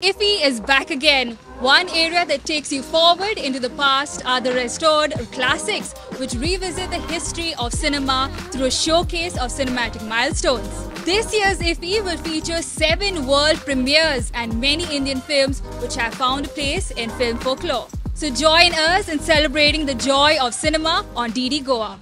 IFFI is back again. One area that takes you forward into the past are the restored classics, which revisit the history of cinema through a showcase of cinematic milestones. This year's IFFI will feature seven world premieres and many Indian films which have found a place in film folklore. So join us in celebrating the joy of cinema on DD Goa.